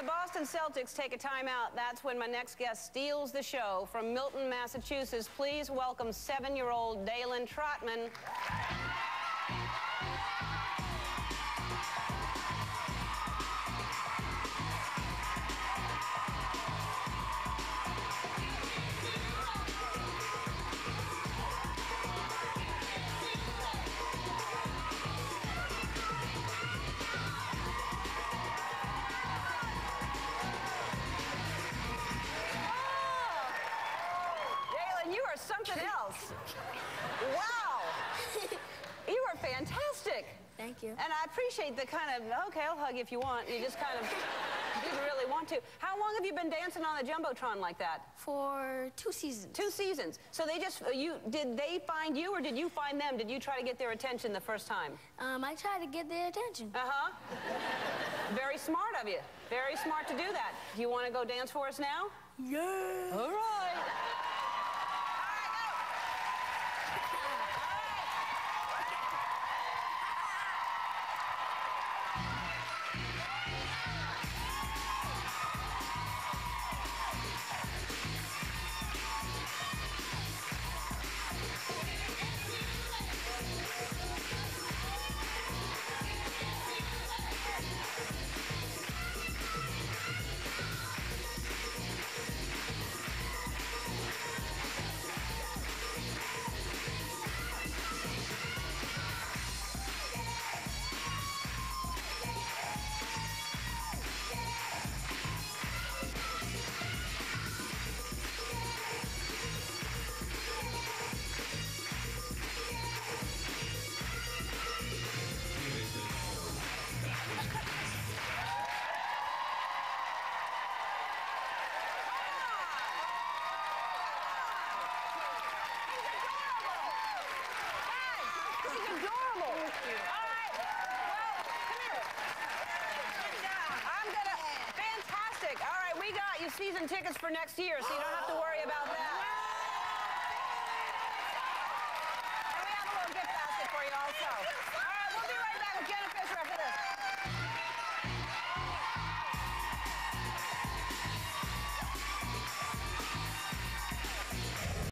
Boston Celtics take a timeout, that's when my next guest steals the show. From Milton, Massachusetts, please welcome seven-year-old Dalen Trotman. Are something else. Wow. You are fantastic. Thank you. And I appreciate the kind of, okay, I'll hug if you want. You just kind of didn't really want to. How long have you been dancing on the Jumbotron like that? For two seasons. Two seasons. So they just, you, did they find you or did you find them? Did you try to get their attention the first time? Um, I tried to get their attention. Uh-huh. Very smart of you. Very smart to do that. Do you want to go dance for us now? Yeah. All right. Fantastic. All right, we got you season tickets for next year, so you don't have to worry about that. And we have a little gift basket for you also. All right, we'll be right back with Jenna Fischer after this.